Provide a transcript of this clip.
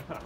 から。